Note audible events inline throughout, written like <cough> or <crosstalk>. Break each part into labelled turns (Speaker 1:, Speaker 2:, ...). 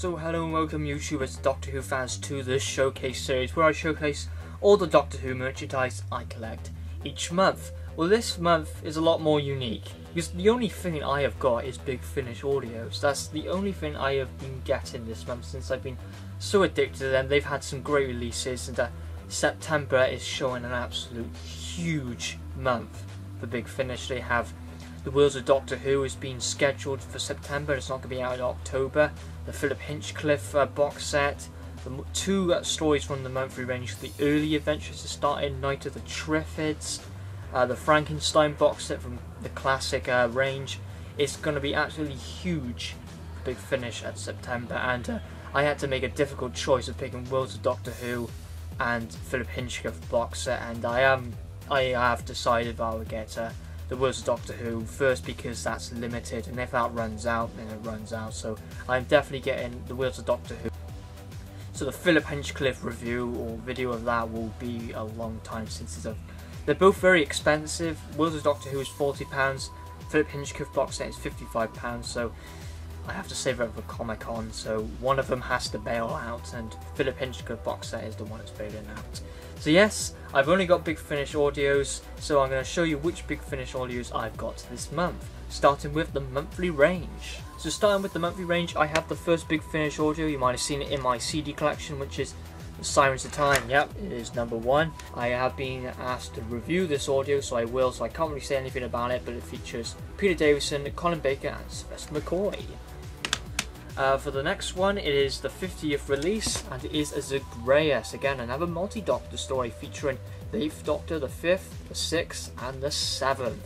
Speaker 1: So hello and welcome YouTubers, Doctor Who fans to this showcase series where I showcase all the Doctor Who merchandise I collect each month. Well this month is a lot more unique because the only thing I have got is Big Finish Audios. That's the only thing I have been getting this month since I've been so addicted to them. They've had some great releases and uh, September is showing an absolute huge month for Big Finish. They have the Worlds of Doctor Who is being scheduled for September. It's not going to be out in October. The Philip Hinchcliffe uh, box set. The two uh, stories from the monthly range. The early adventures to start in Night of the Triffids. Uh, the Frankenstein box set from the classic uh, range. It's going to be absolutely huge. Big finish at September, and uh, I had to make a difficult choice of picking Worlds of Doctor Who and Philip Hinchcliffe box set, and I am I have decided I will get the Worlds of Doctor Who first because that's limited and if that runs out then it runs out. So I'm definitely getting the Worlds of Doctor Who. So the Philip Hinchcliffe review or video of that will be a long time since it's a they're both very expensive. Worlds of Doctor Who is £40 Philip Hinchcliffe box set is £55 so I have to save it for Comic Con, so one of them has to bail out, and Philip Hinchcliffe box set is the one that's bailing out. So yes, I've only got Big Finish audios, so I'm going to show you which Big Finish audios I've got this month, starting with the monthly range. So starting with the monthly range, I have the first Big Finish audio, you might have seen it in my CD collection, which is Sirens of Time, yep, it is number one. I have been asked to review this audio, so I will, so I can't really say anything about it, but it features Peter Davison, Colin Baker, and Sylvester McCoy. Uh, for the next one, it is the 50th release, and it is a Zagreus. Again, another multi-Doctor story featuring the 8th Doctor, the 5th, the 6th, and the 7th.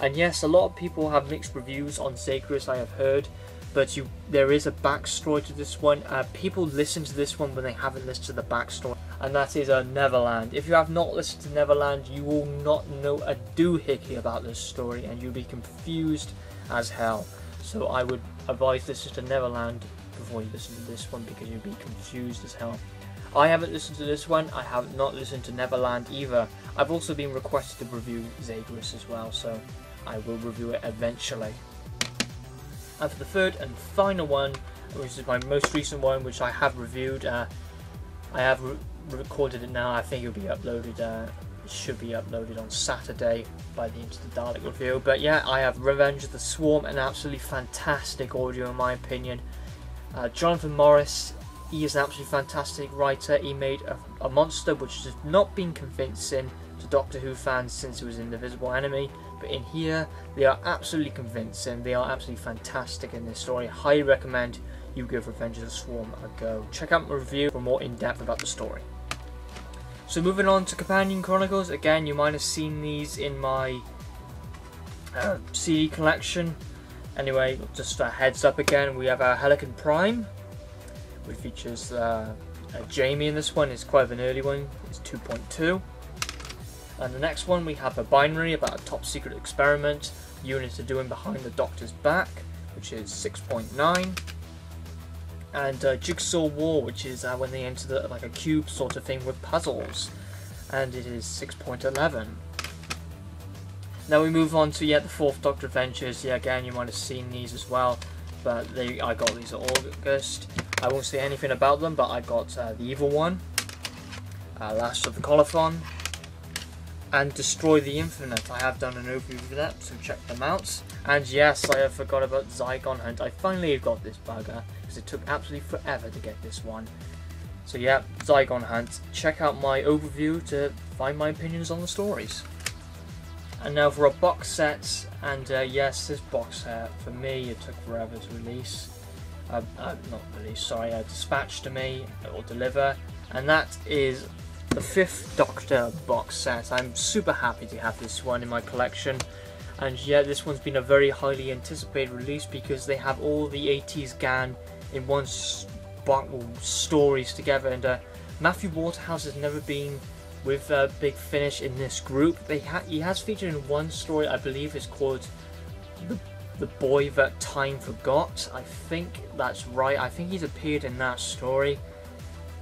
Speaker 1: And yes, a lot of people have mixed reviews on Zagreus, I have heard, but you there is a backstory to this one. Uh, people listen to this one when they haven't listened to the backstory, and that is uh, Neverland. If you have not listened to Neverland, you will not know a doohickey about this story, and you'll be confused as hell. So I would advise this is to Neverland before you listen to this one because you'll be confused as hell. I haven't listened to this one, I have not listened to Neverland either. I've also been requested to review Zagreus as well, so I will review it eventually. And for the third and final one, which is my most recent one, which I have reviewed, uh, I have re recorded it now, I think it'll be uploaded uh, should be uploaded on Saturday by the Into the Dalek review. But yeah, I have Revenge of the Swarm, an absolutely fantastic audio in my opinion. Uh, Jonathan Morris, he is an absolutely fantastic writer. He made a, a, monster which has not been convincing to Doctor Who fans since it was in The Invisible Enemy. But in here, they are absolutely convincing. They are absolutely fantastic in this story. Highly recommend you give Revenge of the Swarm a go. Check out my review for more in-depth about the story. So moving on to Companion Chronicles, again you might have seen these in my uh, CD collection. Anyway, just a heads up again, we have our Helicon Prime, which features uh, Jamie in this one, it's quite an early one, it's 2.2. And the next one we have a binary about a top secret experiment units are doing behind the Doctor's back, which is 6.9 and uh, Jigsaw War, which is uh, when they enter the, like a cube sort of thing with puzzles, and it is 6.11. Now we move on to yet the fourth Doctor Adventures. Yeah, again you might have seen these as well, but they I got these at August. I won't say anything about them, but I got uh, the Evil One, uh, Last of the Colophon, and Destroy the Infinite. I have done an overview of that, so check them out. And yes, I have forgot about Zygon Hunt. I finally got this bugger because it took absolutely forever to get this one. So yeah, Zygon Hunt. Check out my overview to find my opinions on the stories. And now for a box set, and uh, yes, this box set, for me, it took forever to release. Uh, uh, not release, sorry, uh, dispatch to me, or deliver. And that is the fifth Doctor box set. I'm super happy to have this one in my collection. And yeah, this one's been a very highly anticipated release because they have all the 80s GAN in one bottle stories together. And uh, Matthew Waterhouse has never been with uh, Big Finish in this group. They ha he has featured in one story, I believe, is called the the boy that time forgot. I think that's right. I think he's appeared in that story.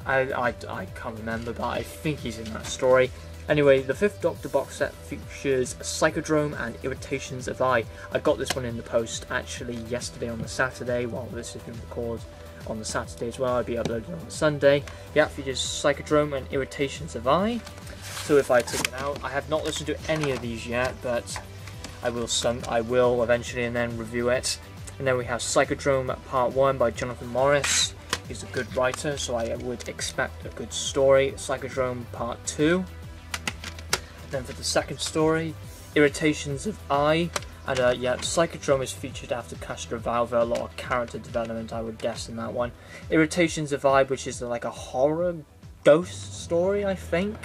Speaker 1: I, I, I can't remember, but I think he's in that story. Anyway, the fifth Doctor box set features Psychodrome and Irritations of Eye. I got this one in the post actually yesterday on the Saturday while this has been recorded. on the Saturday as well. I'll be uploading on Sunday. Yeah, features Psychodrome and Iterations of I. So if I take it out, I have not listened to any of these yet, but I will some I will eventually and then review it. And then we have Psychodrome Part 1 by Jonathan Morris. He's a good writer, so I would expect a good story. Psychodrome Part 2. Then for the second story, Iterations of I. And uh, yeah, Psychodrome is featured after Castrovalva, a lot of character development I would guess in that one. Iterations of I, which is like a horror ghost story, I think.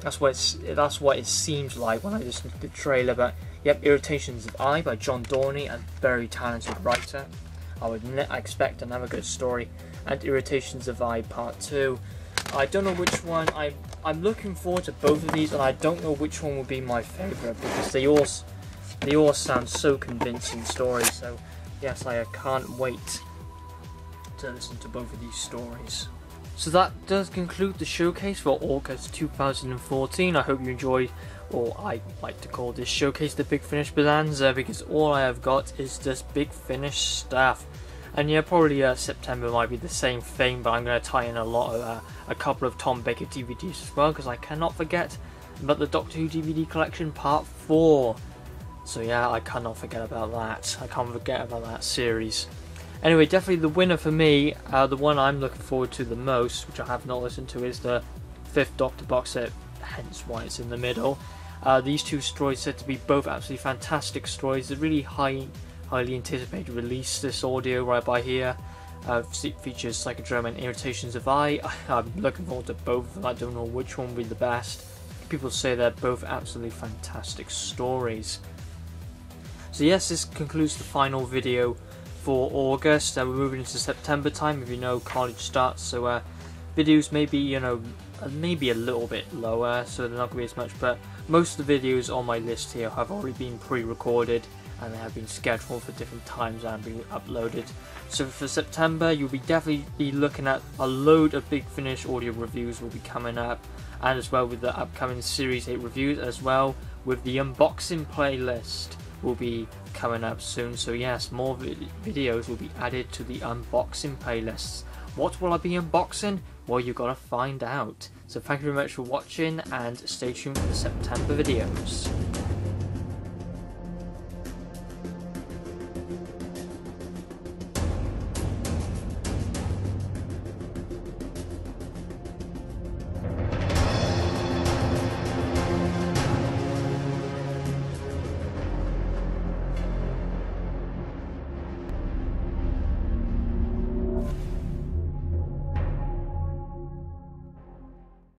Speaker 1: That's what it's, that's what it seems like when I listen to the trailer. But yep, Irritations of Eye by John Dorney, a very talented writer. I would expect another good story. And Iterations of I Part Two. I don't know which one. I I'm looking forward to both of these, and I don't know which one will be my favourite because they all they all sound so convincing stories. So yes, I can't wait to listen to both of these stories. So that does conclude the showcase for August 2014. I hope you enjoyed, or I like to call this showcase the Big Finish Bonanza because all I have got is just Big Finish stuff. And yeah, probably uh, September might be the same thing, but I'm going to tie in a lot of uh, a couple of Tom Baker DVDs as well because I cannot forget about the Doctor Who DVD collection Part 4. So yeah, I cannot forget about that. I can't forget about that series. Anyway, definitely the winner for me, uh, the one I'm looking forward to the most, which I have not listened to, is the fifth Doctor box set, hence why it's in the middle. Uh, these two stories said to be both absolutely fantastic stories. They're really high, highly anticipated release. This audio right by here uh, features Psychodrome and Iterations of I. <laughs> I'm looking forward to both of them. I don't know which one will be the best. People say they're both absolutely fantastic stories. So yes, this concludes the final video for August. Uh, we're moving into September time. If you know, college starts, so uh, videos maybe you know uh, maybe a little bit lower, so they're not going to be as much. But most of the videos on my list here have already been pre-recorded and they have been scheduled for different times and being uploaded. So for September, you'll be definitely be looking at a load of Big Finish audio reviews will be coming up, and as well with the upcoming Series 8 reviews as well with the unboxing playlist will be coming up soon. So yes, more vid videos will be added to the unboxing playlists. What will I be unboxing? Well, you gotta find out. So thank you very much for watching and stay tuned for the September videos.